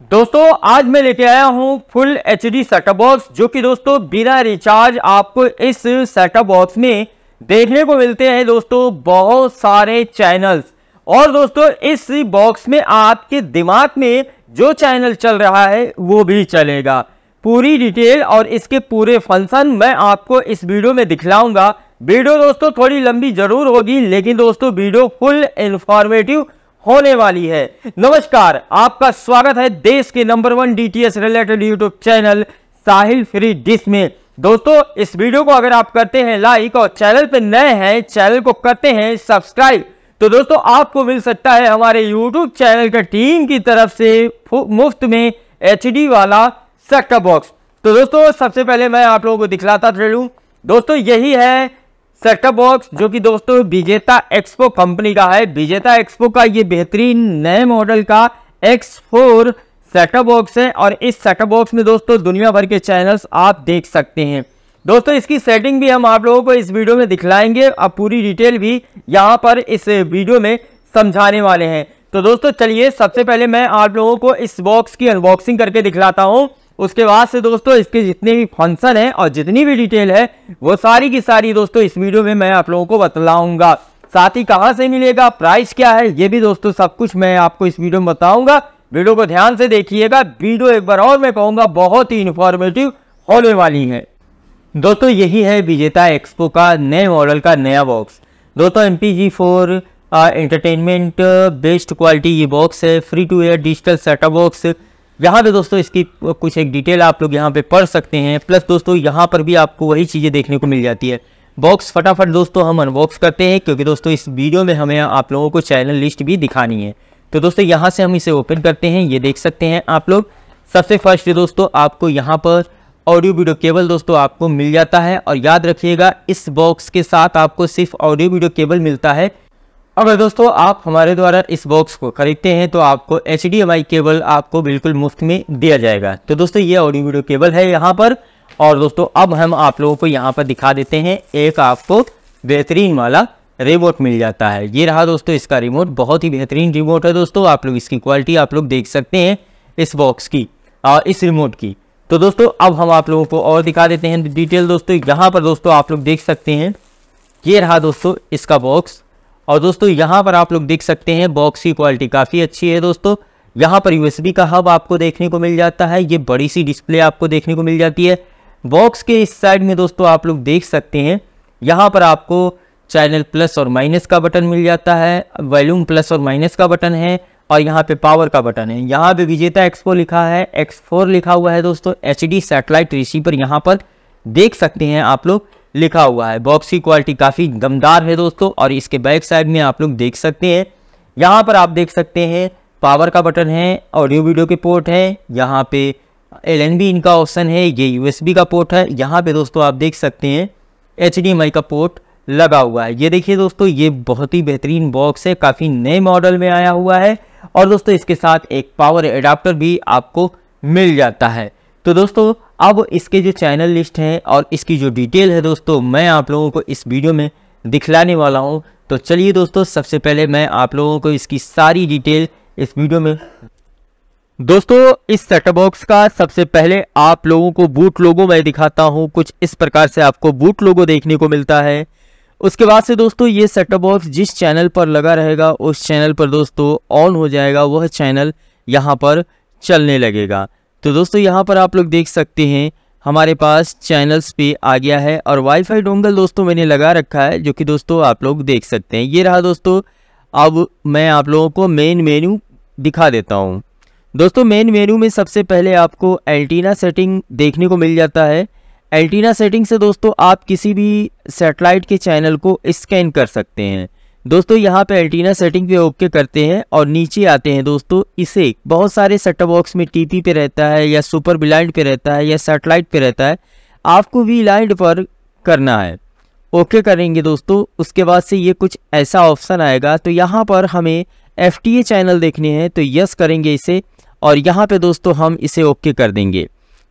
दोस्तों, आज मैं लेके आया हूँ full H D setup box जो कि दोस्तों बिना रिचार्ज आपको इस सेटअप बॉक्स में देखने को मिलते हैं दोस्तों बहुत सारे चैनल्स और दोस्तों, इस बॉक्स में आपके दिमाग में जो चैनल चल रहा है, वो भी चलेगा। पूरी डिटेल और इसके पूरे फ़ंक्शन मैं आपको इस वीडियो में दिखलाऊँगा। वीडियो दोस्तों थोड़ी लंबी ज़रूर होगी, लेकिन दोस्तों वीडियो फुल इंफॉर्मेटिव होने वाली है। नमस्कार, आपका स्वागत है देश के number one DTS related YouTube channel Sahil free dish में। दोस्तों, इस वीडियो को अगर आप करते हैं लाइक और चैनल पर नए हैं चैनल को करते हैं सब्सक्राइब तो दोस्तों, आपको मिल सकता है हमारे यूट्यूब चैनल का टीम की तरफ़ से मुफ़्त में HD वाला सेक्टर बॉक्स तो दोस्तों, सबसे पहले मैं आप लोगों को दिखलाता चलूँ दोस्तों, यही है सेटअप बॉक्स, जो कि दोस्तों विजेता एक्सपो कंपनी का है। विजेता एक्सपो का ये बेहतरीन नए मॉडल का एक्स फोर सेटअप बॉक्स है और इस सेटअप बॉक्स में दोस्तों दुनिया भर के चैनल्स आप देख सकते हैं। दोस्तों, इसकी सेटिंग भी हम आप लोगों को इस वीडियो में दिखलाएँगे। अब पूरी डिटेल भी यहाँ पर इस वीडियो में समझाने वाले हैं। तो दोस्तों, चलिए सबसे पहले मैं आप लोगों को इस बॉक्स की अनबॉक्सिंग करके दिखलाता हूँ। उसके बाद से दोस्तों, इसके जितने भी फ़ंक्शन है और जितनी भी डिटेल है, वो सारी की सारी दोस्तों, इस वीडियो में मैं आप लोगों को बतलाऊँगा। साथ ही कहाँ से मिलेगा प्राइस क्या है, ये भी दोस्तों सब कुछ मैं आपको इस वीडियो में बताऊँगा। वीडियो को ध्यान से देखिएगा वीडियो एक बार और मैं कहूँगा, बहुत ही इन्फॉर्मेटिव होने वाली है। दोस्तों, यही है विजेता एक्सपो का नए मॉडल का नया बॉक्स दोस्तों M P G four entertainment best quality ये बॉक्स है free to air digital setup box यहाँ पे दोस्तों इसकी कुछ एक डिटेल आप लोग यहाँ पे पढ़ सकते हैं। प्लस दोस्तों यहाँ पर भी आपको वही चीज़ें देखने को मिल जाती है। बॉक्स फटाफट दोस्तों हम अनबॉक्स करते हैं, क्योंकि दोस्तों इस वीडियो में हमें आप लोगों को चैनल लिस्ट भी दिखानी है। तो दोस्तों यहाँ से हम इसे ओपन करते हैं, ये देख सकते हैं आप लोग। सबसे फ़र्स्ट दोस्तों आपको यहाँ पर ऑडियो वीडियो केबल दोस्तों आपको मिल जाता है, और याद रखिएगा इस बॉक्स के साथ आपको सिर्फ़ ऑडियो वीडियो केबल मिलता है। अगर दोस्तों आप हमारे द्वारा इस बॉक्स को खरीदते हैं तो आपको एचडीएमआई केबल आपको बिल्कुल मुफ़्त में दिया जाएगा। तो दोस्तों, ये ऑडियो वीडियो केबल है यहाँ पर। और दोस्तों, अब हम आप लोगों को यहाँ पर दिखा देते हैं। एक आपको बेहतरीन वाला रिमोट मिल जाता है। ये रहा दोस्तों, इसका रिमोट बहुत ही बेहतरीन रिमोट है दोस्तों। आप लोग इसकी क्वालिटी आप लोग देख सकते हैं इस बॉक्स की और इस रिमोट की। तो दोस्तों, अब हम आप लोगों को और दिखा देते हैं डिटेल दोस्तों। यहाँ पर दोस्तों, आप लोग देख सकते हैं। ये रहा दोस्तों, इसका बॉक्स और दोस्तों, यहाँ पर आप लोग देख सकते हैं बॉक्स की क्वालिटी काफ़ी अच्छी है दोस्तों। यहाँ पर यूएसबी का हब आपको देखने को मिल जाता है। ये बड़ी सी डिस्प्ले आपको देखने को मिल जाती है। बॉक्स के इस साइड में दोस्तों, आप लोग देख सकते हैं। यहाँ पर आपको चैनल प्लस और माइनस का बटन मिल जाता है। वॉल्यूम प्लस और माइनस का बटन है और यहाँ पे पावर का बटन है। यहाँ पे विजेता एक्सपो लिखा है। एक्स फोर लिखा हुआ है दोस्तों। एच डी सेटेलाइट रिसीवर यहाँ पर देख सकते हैं आप लोग। लिखा हुआ है। बॉक्स की क्वालिटी काफ़ी दमदार है दोस्तों, और इसके बैक साइड में आप लोग देख सकते हैं। यहाँ पर आप देख सकते हैं पावर का बटन है ऑडियो वीडियो के पोर्ट है। यहाँ पे एलएनबी इनका ऑप्शन है, ये यूएसबी का पोर्ट है। यहाँ पे दोस्तों आप देख सकते हैं एचडीएमआई का पोर्ट लगा हुआ है। ये देखिए दोस्तों, ये बहुत ही बेहतरीन बॉक्स है, काफ़ी नए मॉडल में आया हुआ है। और दोस्तों इसके साथ एक पावर एडाप्टर भी आपको मिल जाता है। तो दोस्तों अब इसके जो चैनल लिस्ट हैं और इसकी जो डिटेल है दोस्तों, मैं आप लोगों को इस वीडियो में दिखलाने वाला हूँ। तो चलिए दोस्तों, सबसे पहले मैं आप लोगों को इसकी सारी डिटेल इस वीडियो में दोस्तों, इस सेटअप बॉक्स का सबसे पहले आप लोगों को बूट लोगो मैं दिखाता हूँ। कुछ इस प्रकार से आपको बूट लोगो देखने को मिलता है। उसके बाद से दोस्तों, ये सेटअप बॉक्स जिस चैनल पर लगा रहेगा, उस चैनल पर दोस्तों ऑन हो जाएगा, वह चैनल यहाँ पर चलने लगेगा। तो दोस्तों, यहाँ पर आप लोग देख सकते हैं, हमारे पास चैनल्स पे आ गया है और वाईफाई डोंगल दोस्तों मैंने लगा रखा है, जो कि दोस्तों आप लोग देख सकते हैं। ये रहा दोस्तों, अब मैं आप लोगों को मेन मेन्यू दिखा देता हूँ। दोस्तों मेन मेन्यू में सबसे पहले आपको एल्टीना सेटिंग देखने को मिल जाता है। एल्टीना सेटिंग से दोस्तों, आप किसी भी सेटेलाइट के चैनल को स्कैन कर सकते हैं। दोस्तों, यहाँ पे एल्टीना सेटिंग पे ओके करते हैं और नीचे आते हैं दोस्तों। इसे बहुत सारे सेटअप बॉक्स में टीपी पे रहता है या सुपर बिलाइंड पे रहता है या सेटेलाइट पे रहता है। आपको वी लाइंड पर करना है। ओके करेंगे दोस्तों। उसके बाद से ये कुछ ऐसा ऑप्शन आएगा। तो यहाँ पर हमें एफटीए चैनल देखने हैं। तो यस करेंगे इसे। और यहाँ पे दोस्तों, हम इसे ओके कर देंगे।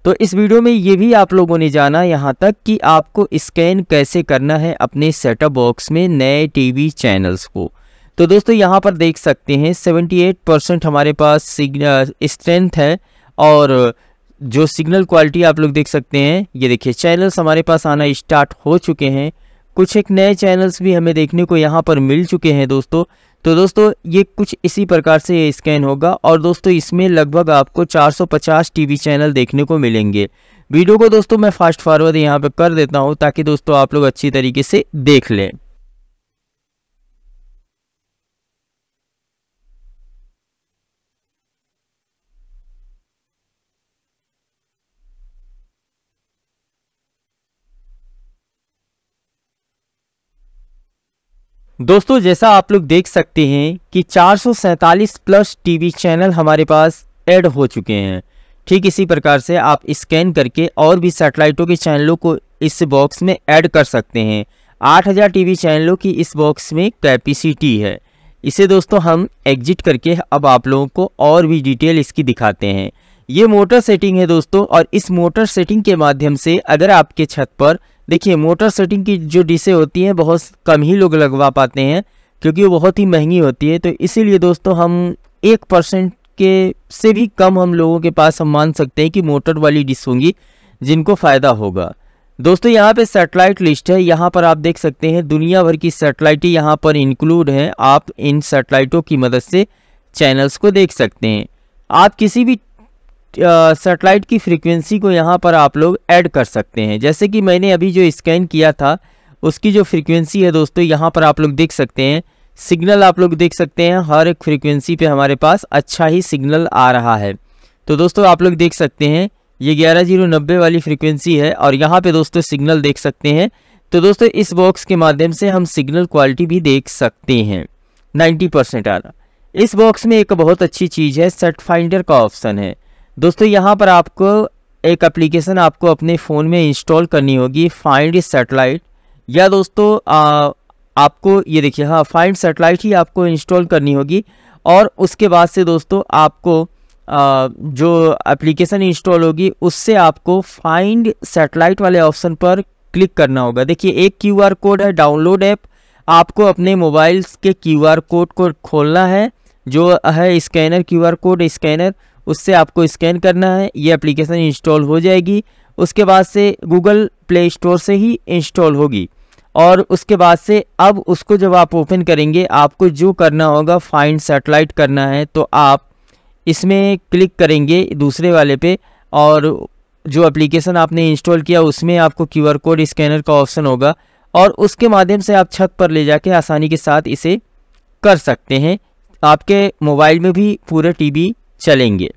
तो इस वीडियो में ये भी आप लोगों ने जाना यहाँ तक कि आपको स्कैन कैसे करना है अपने सेटअप बॉक्स में नए टीवी चैनल्स को। तो दोस्तों, यहाँ पर देख सकते हैं 78 परसेंट हमारे पास सिग्नल, स्ट्रेंथ है और जो सिग्नल क्वालिटी आप लोग देख सकते हैं, ये देखिए, चैनल्स हमारे पास आना स्टार्ट हो चुके हैं। कुछ एक नए चैनल्स भी हमें देखने को यहाँ पर मिल चुके हैं दोस्तों। तो दोस्तों, ये कुछ इसी प्रकार से ये स्कैन होगा और दोस्तों, इसमें लगभग आपको 450 टीवी चैनल देखने को मिलेंगे। वीडियो को दोस्तों, मैं फास्ट फॉरवर्ड यहाँ पे कर देता हूँ ताकि दोस्तों, आप लोग अच्छी तरीके से देख लें। दोस्तों, जैसा आप लोग देख सकते हैं कि चार प्लस टीवी चैनल हमारे पास ऐड हो चुके हैं। ठीक इसी प्रकार से आप स्कैन करके और भी सैटेलाइटों के चैनलों को इस बॉक्स में ऐड कर सकते हैं। 8000 टीवी चैनलों की इस बॉक्स में कैपेसिटी है। इसे दोस्तों हम एग्जिट करके अब आप लोगों को और भी डिटेल इसकी दिखाते हैं। ये मोटर सेटिंग है दोस्तों और इस मोटर सेटिंग के माध्यम से अगर आपके छत पर देखिए, मोटर सेटिंग की जो डिशें होती हैं, बहुत कम ही लोग लगवा पाते हैं, क्योंकि वो बहुत ही महँगी होती है। तो इसीलिए दोस्तों, हम एक परसेंट के से भी कम हम लोगों के पास हम मान सकते हैं कि मोटर वाली डिश होंगी, जिनको फ़ायदा होगा। दोस्तों, यहाँ पे सेटेलाइट लिस्ट है। यहाँ पर आप देख सकते हैं, दुनिया भर की सेटेलाइटें यहाँ पर इंक्लूड हैं। आप इन सेटेलाइटों की मदद से चैनल्स को देख सकते हैं। आप किसी भी सेटेलाइट की फ्रीक्वेंसी को यहाँ पर आप लोग ऐड कर सकते हैं। जैसे कि मैंने अभी जो स्कैन किया था, उसकी जो फ्रीक्वेंसी है दोस्तों, यहाँ पर आप लोग देख सकते हैं। सिग्नल आप लोग देख सकते हैं, हर एक फ्रीक्वेंसी पे हमारे पास अच्छा ही सिग्नल आ रहा है। तो दोस्तों, आप लोग देख सकते हैं, ये ग्यारह ज़ीरो नब्बे वाली फ्रीक्वेंसी है और यहाँ पे दोस्तों सिग्नल देख सकते हैं। तो दोस्तों, इस बॉक्स के माध्यम से हम सिग्नल क्वालिटी भी देख सकते हैं। 90 परसेंट आ रहा। इस बॉक्स में एक बहुत अच्छी चीज़ है, सेट फाइंडर का ऑप्शन है। दोस्तों यहाँ पर आपको एक एप्लीकेशन आपको अपने फ़ोन में इंस्टॉल करनी होगी फाइंड सेटेलाइट या दोस्तों आ, आपको ये देखिए हाँ फाइंड सेटेलाइट ही आपको इंस्टॉल करनी होगी। और उसके बाद से दोस्तों आपको आ, जो एप्लीकेशन इंस्टॉल होगी उससे आपको फाइंड सैटेलाइट वाले ऑप्शन पर क्लिक करना होगा। देखिए एक क्यूआर कोड है डाउनलोड ऐप आपको अपने मोबाइल के क्यूआर कोड को खोलना है जो है स्कैनर क्यूआर कोड स्कैनर उससे आपको स्कैन करना है, ये एप्लीकेशन इंस्टॉल हो जाएगी। उसके बाद से गूगल प्ले स्टोर से ही इंस्टॉल होगी। और उसके बाद से अब उसको जब आप ओपन करेंगे, आपको जो करना होगा फाइंड सेटेलाइट करना है तो आप इसमें क्लिक करेंगे दूसरे वाले पे और जो एप्लीकेशन आपने इंस्टॉल किया, उसमें आपको क्यूआर कोड स्कैनर का ऑप्शन होगा और उसके माध्यम से आप छत पर ले जाके आसानी के साथ इसे कर सकते हैं। आपके मोबाइल में भी पूरे टीवी चलेंगे।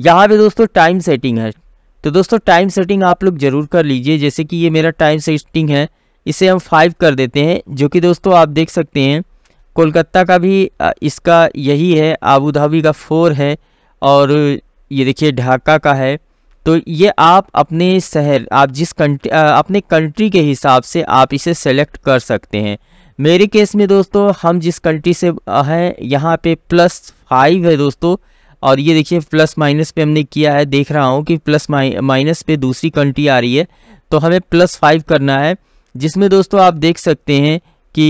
यहाँ पे दोस्तों टाइम सेटिंग है। तो दोस्तों टाइम सेटिंग आप लोग ज़रूर कर लीजिए। जैसे कि ये मेरा टाइम सेटिंग है, इसे हम फाइव कर देते हैं, जो कि दोस्तों आप देख सकते हैं। कोलकाता का भी इसका यही है आबू धाबी का फोर है, और ये देखिए ढाका का है। तो ये आप अपने शहर, आप जिस कंट्री अपने कंट्री के हिसाब से आप इसे सेलेक्ट कर सकते हैं। मेरे केस में दोस्तों, हम जिस कंट्री से हैं, यहाँ पे प्लस फाइव है दोस्तों। और ये देखिए प्लस माइनस पे हमने किया है, देख रहा हूँ कि प्लस माइनस पे दूसरी कंट्री आ रही है तो हमें प्लस फाइव करना है, जिसमें दोस्तों आप देख सकते हैं कि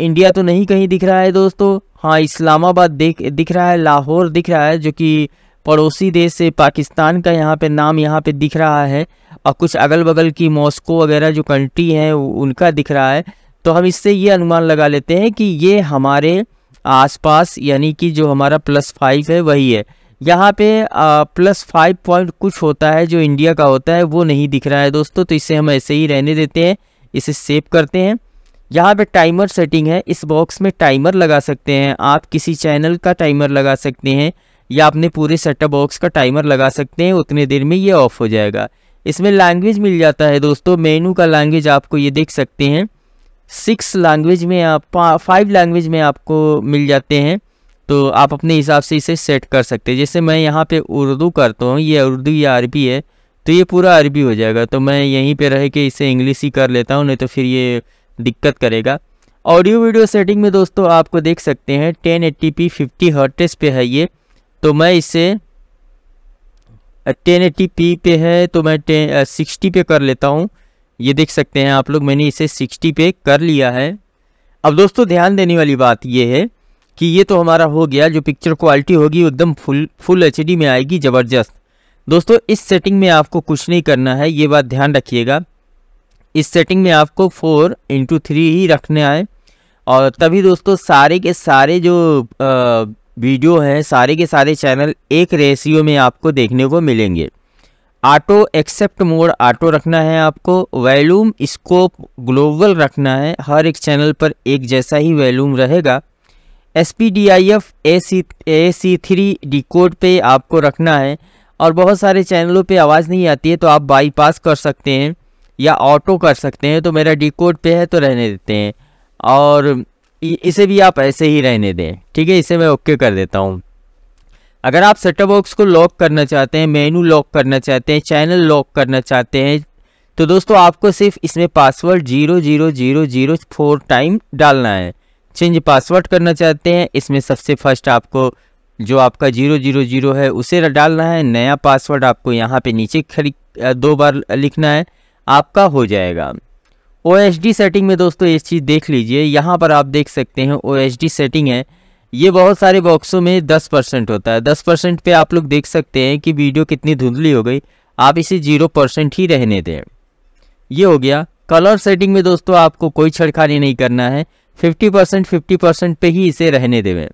इंडिया तो नहीं कहीं दिख रहा है दोस्तों। हाँ इस्लामाबाद देख, दिख रहा है, लाहौर दिख रहा है, जो कि पड़ोसी देश से पाकिस्तान का यहाँ पे नाम यहाँ पे दिख रहा है, और कुछ अगल बगल की मॉस्को वगैरह जो कंट्री हैं उनका दिख रहा है। तो हम इससे ये अनुमान लगा लेते हैं कि ये हमारे आसपास यानी कि जो हमारा प्लस फाइव है वही है। यहाँ पे आ, प्लस फाइव पॉइंट कुछ होता है जो इंडिया का होता है वो नहीं दिख रहा है दोस्तों तो इसे हम ऐसे ही रहने देते हैं इसे सेव करते हैं। यहाँ पे टाइमर सेटिंग है इस बॉक्स में टाइमर लगा सकते हैं आप किसी चैनल का टाइमर लगा सकते हैं या अपने पूरे सेटअप बॉक्स का टाइमर लगा सकते हैं उतने देर में ये ऑफ़ हो जाएगा। इसमें लैंग्वेज मिल जाता है दोस्तों मेनू का लैंग्वेज आपको ये देख सकते हैं। सिक्स लैंग्वेज में आप फाइव लैंग्वेज में आपको मिल जाते हैं तो आप अपने हिसाब से इसे सेट कर सकते हैं। जैसे मैं यहाँ पे उर्दू करता हूँ, ये उर्दू या अरबी है तो ये पूरा अरबी हो जाएगा। तो मैं यहीं पे रह के इसे इंग्लिश ही कर लेता हूँ, नहीं तो फिर ये दिक्कत करेगा। ऑडियो वीडियो सेटिंग में दोस्तों आपको देख सकते हैं ten eighty P fifty hertz पे है ये। तो मैं इसे टेन एट्टी पी पे है तो मैं टेन सिक्सटी पे कर लेता हूँ। ये देख सकते हैं आप लोग मैंने इसे 60 पे कर लिया है। अब दोस्तों ध्यान देने वाली बात ये है कि ये तो हमारा हो गया जो पिक्चर क्वालिटी होगी वो एकदम फुल फुल एचडी में आएगी ज़बरदस्त। दोस्तों इस सेटिंग में आपको कुछ नहीं करना है ये बात ध्यान रखिएगा। इस सेटिंग में आपको फोर इंटू थ्री ही रखना है। और तभी दोस्तों सारे के सारे जो आ, वीडियो हैं सारे के सारे चैनल एक रेशियो में आपको देखने को मिलेंगे। ऑटो एक्सेप्ट मोड ऑटो रखना है आपको, वैल्यूम स्कोप ग्लोबल रखना है, हर एक चैनल पर एक जैसा ही वैल्यूम रहेगा। S P D I F A C A C three D code पर आपको रखना है, और बहुत सारे चैनलों पे आवाज़ नहीं आती है तो आप बाईपास कर सकते हैं, या ऑटो कर सकते हैं तो मेरा डी कोड पे है तो रहने देते हैं। और इसे भी आप ऐसे ही रहने दें, ठीक है? इसे मैं ओके कर देता हूँ। अगर आप सेटअप बॉक्स को लॉक करना चाहते हैं मेनू लॉक करना चाहते हैं चैनल लॉक करना चाहते हैं तो दोस्तों आपको सिर्फ़ इसमें password zero zero zero zero four time डालना है। चेंज पासवर्ड करना चाहते हैं, इसमें सबसे फ़र्स्ट आपको जो आपका ज़ीरो ज़ीरो ज़ीरो है, उसे डालना है। नया पासवर्ड आपको यहाँ पे नीचे खरी दो बार लिखना है, आपका हो जाएगा। ओएचडी सेटिंग में दोस्तों ये चीज़ देख लीजिए। यहाँ पर आप देख सकते हैं ओएचडी सेटिंग है। ये बहुत सारे बॉक्सों में 10 परसेंट होता है। 10 परसेंट पे आप लोग देख सकते हैं कि वीडियो कितनी धुंधली हो गई। आप इसे ज़ीरो परसेंट ही रहने दें। ये हो गया। कलर सेटिंग में दोस्तों आपको कोई छड़खानी नहीं करना है। 50 परसेंट फिफ्टी परसेंट पे ही इसे रहने देवें।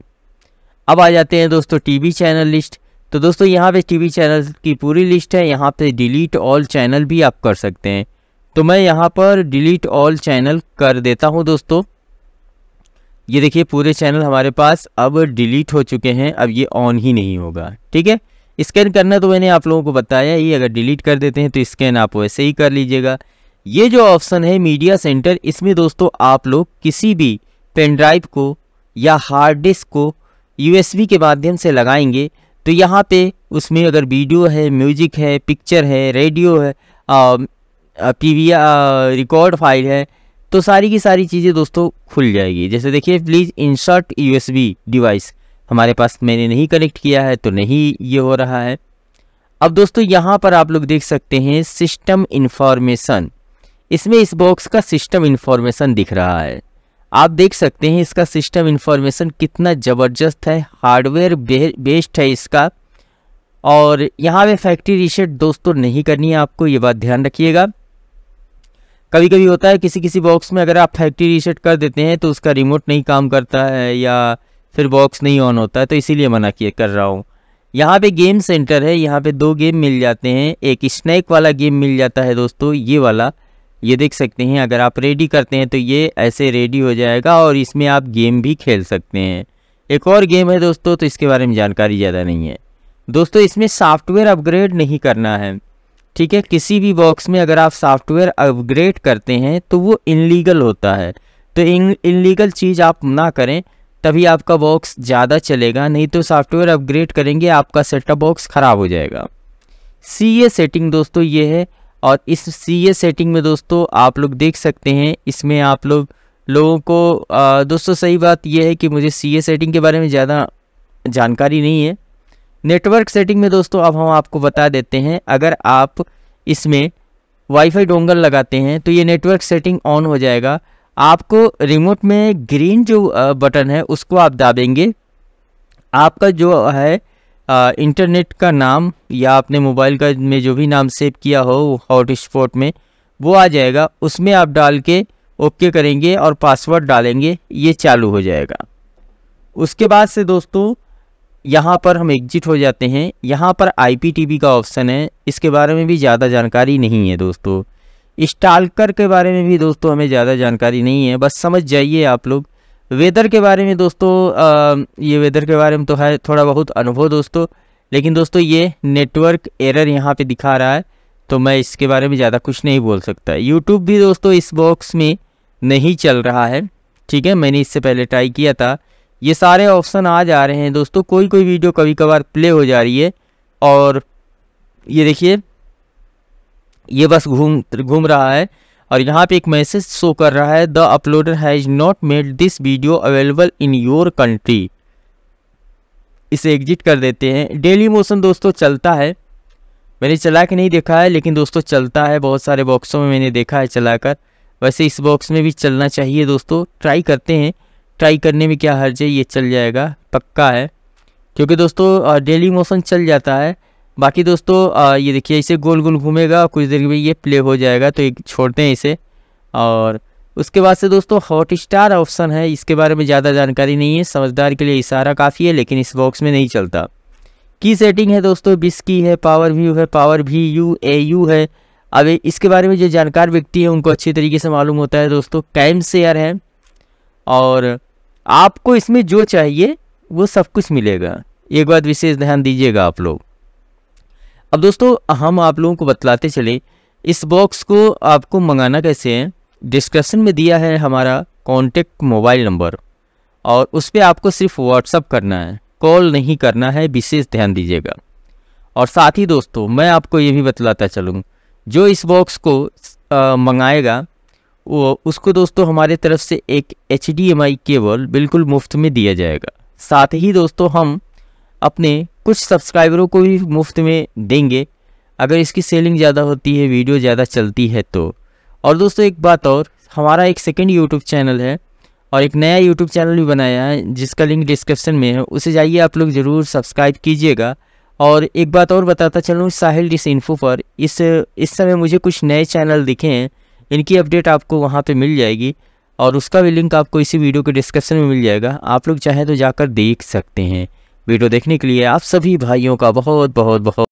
अब आ जाते हैं दोस्तों टीवी चैनल लिस्ट तो दोस्तों यहाँ पे टीवी चैनल की पूरी लिस्ट है। यहाँ पे डिलीट ऑल चैनल भी आप कर सकते हैं। तो मैं यहाँ पर डिलीट ऑल चैनल कर देता हूँ दोस्तों। ये देखिए, पूरे चैनल हमारे पास अब डिलीट हो चुके हैं, अब ये ऑन ही नहीं होगा, ठीक है? स्कैन करना तो मैंने आप लोगों को बताया ही, अगर डिलीट कर देते हैं तो स्कैन आप वैसे ही कर लीजिएगा। ये जो ऑप्शन है मीडिया सेंटर इसमें दोस्तों आप लोग किसी भी पेन ड्राइव को या हार्ड डिस्क को यूएसबी के माध्यम से लगाएँगे तो यहाँ पे उसमें अगर वीडियो है म्यूज़िक है पिक्चर है रेडियो है पी वी रिकॉर्ड फ़ाइल है तो सारी की सारी चीज़ें दोस्तों खुल जाएगी। जैसे देखिए प्लीज़ इंसर्ट यूएसबी डिवाइस हमारे पास मैंने नहीं कनेक्ट किया है तो नहीं ये हो रहा है। अब दोस्तों, यहाँ पर आप लोग देख सकते हैं सिस्टम इन्फॉर्मेशन इसमें इस बॉक्स का सिस्टम इन्फॉर्मेशन दिख रहा है। आप देख सकते हैं इसका सिस्टम इन्फॉर्मेशन कितना ज़बरदस्त है हार्डवेयर बेस्ड है इसका। और यहाँ पे फैक्ट्री रीसेट दोस्तों नहीं करनी है, आपको ये बात ध्यान रखिएगा। कभी कभी होता है किसी किसी बॉक्स में अगर आप फैक्ट्री रीसेट कर देते हैं तो उसका रिमोट नहीं काम करता है, या फिर बॉक्स नहीं ऑन होता है तो इसीलिए मना किए कर रहा हूँ। यहाँ पे गेम सेंटर है, यहाँ पे दो गेम मिल जाते हैं। एक स्नैक वाला गेम मिल जाता है दोस्तों, ये वाला। ये देख सकते हैं, अगर आप रेडी करते हैं तो ये ऐसे रेडी हो जाएगा, और इसमें आप गेम भी खेल सकते हैं। एक और गेम है दोस्तों तो इसके बारे में जानकारी ज़्यादा नहीं है। दोस्तों, इसमें सॉफ्टवेयर अपग्रेड नहीं करना है। ठीक है? किसी भी बॉक्स में अगर आप सॉफ्टवेयर अपग्रेड करते हैं तो वो इनलीगल होता है। तो इन इनलीगल चीज़ आप ना करें तभी आपका बॉक्स ज़्यादा चलेगा नहीं तो सॉफ्टवेयर अपग्रेड करेंगे आपका सेटअप बॉक्स ख़राब हो जाएगा। सी ए सेटिंग दोस्तों ये है और इस सी ए सेटिंग में दोस्तों आप लोग देख सकते हैं इसमें आप लोग लोगों को आ, दोस्तों सही बात यह है कि मुझे सी ए सेटिंग के बारे में ज़्यादा जानकारी नहीं है। नेटवर्क सेटिंग में दोस्तों, अब हम आपको बता देते हैं, अगर आप इसमें वाईफाई डोंगल लगाते हैं तो ये नेटवर्क सेटिंग ऑन हो जाएगा। आपको रिमोट में ग्रीन जो बटन है, उसको आप दाबेंगे। आपका जो है इंटरनेट का नाम, या अपने मोबाइल का में जो भी नाम सेव किया हो हॉट स्पॉट में, वो आ जाएगा। उसमें आप डाल के ओके करेंगे और पासवर्ड डालेंगे, ये चालू हो जाएगा। उसके बाद से दोस्तों यहाँ पर हम एग्जिट हो जाते हैं। यहाँ पर आई का ऑप्शन है। इसके बारे में भी ज़्यादा जानकारी नहीं है दोस्तों। स्टालकर के बारे में भी दोस्तों हमें ज़्यादा जानकारी नहीं है। बस समझ जाइए आप लोग। वेदर के बारे में दोस्तों ये वेदर के बारे में तो है थोड़ा बहुत अनुभव दोस्तों। लेकिन दोस्तों ये नेटवर्क एरर यहाँ पे दिखा रहा है। तो मैं इसके बारे में ज़्यादा कुछ नहीं बोल सकता। यूट्यूब भी दोस्तों इस बॉक्स में नहीं चल रहा है। ठीक है, मैंने इससे पहले ट्राई किया था। ये सारे ऑप्शन आ जा रहे हैं दोस्तों। कोई कोई वीडियो कभी कभार प्ले हो जा रही है और ये देखिए, ये बस घूम घूम रहा है और यहाँ पे एक मैसेज शो कर रहा है, the uploader has not made this video available in your country. इसे एग्जिट कर देते हैं। डेली मोशन दोस्तों चलता है। मैंने चला के नहीं देखा है, लेकिन दोस्तों चलता है। बहुत सारे बॉक्सों में मैंने देखा है चलाकर। वैसे इस बॉक्स में भी चलना चाहिए दोस्तों। ट्राई करते हैं। ट्राई करने में क्या हर्ज है? ये चल जाएगा, पक्का है। क्योंकि दोस्तों डेली मोशन चल जाता है। बाकी दोस्तों ये देखिए, इसे गोल गोल घूमेगा, कुछ देर में ये प्ले हो जाएगा तो एक छोड़ते हैं इसे। और उसके बाद से दोस्तों हॉट स्टार ऑप्शन है। इसके बारे में ज़्यादा जानकारी नहीं है। समझदार के लिए इशारा काफ़ी है, लेकिन इस बॉक्स में नहीं चलता। की सेटिंग है दोस्तों? बिस की है पावर व्यू है पावर भी यू ए यू है। अब इसके बारे में जो जानकार व्यक्ति है, उनको अच्छी तरीके से मालूम होता है दोस्तों कैम शेयर है। और आपको इसमें जो चाहिए, वो सब कुछ मिलेगा। एक बात विशेष ध्यान दीजिएगा आप लोग। अब दोस्तों, हम आप लोगों को बतलाते चले, इस बॉक्स को आपको मंगाना कैसे है? डिस्क्रिप्शन में दिया है हमारा कॉन्टेक्ट मोबाइल नंबर और उस पर आपको सिर्फ़ व्हाट्सअप करना है। कॉल नहीं करना है, विशेष ध्यान दीजिएगा। और साथ ही दोस्तों, मैं आपको ये भी बतलाता चलूँ, जो इस बॉक्स को मंगाएगा वो, उसको दोस्तों हमारे तरफ़ से एक एचडीएमआई केबल बिल्कुल मुफ़्त में दिया जाएगा। साथ ही दोस्तों हम अपने कुछ सब्सक्राइबरों को भी मुफ़्त में देंगे। अगर इसकी सेलिंग ज़्यादा होती है, वीडियो ज़्यादा चलती है तो। और दोस्तों एक बात और, हमारा एक सेकेंड यूट्यूब चैनल है और एक नया यूट्यूब चैनल भी बनाया है, जिसका लिंक डिस्क्रिप्शन में है, उसे जाइए आप लोग ज़रूर सब्सक्राइब कीजिएगा। और एक बात और बताता चलूँ, साहिल डिस इन्फो पर, इस इस समय मुझे कुछ नए चैनल दिखे हैं इनकी अपडेट आपको वहाँ पर मिल जाएगी और उसका भी लिंक आपको इसी वीडियो के डिस्क्रिप्शन में मिल जाएगा। आप लोग चाहें तो जाकर देख सकते हैं। वीडियो देखने के लिए आप सभी भाइयों का बहुत बहुत बहुत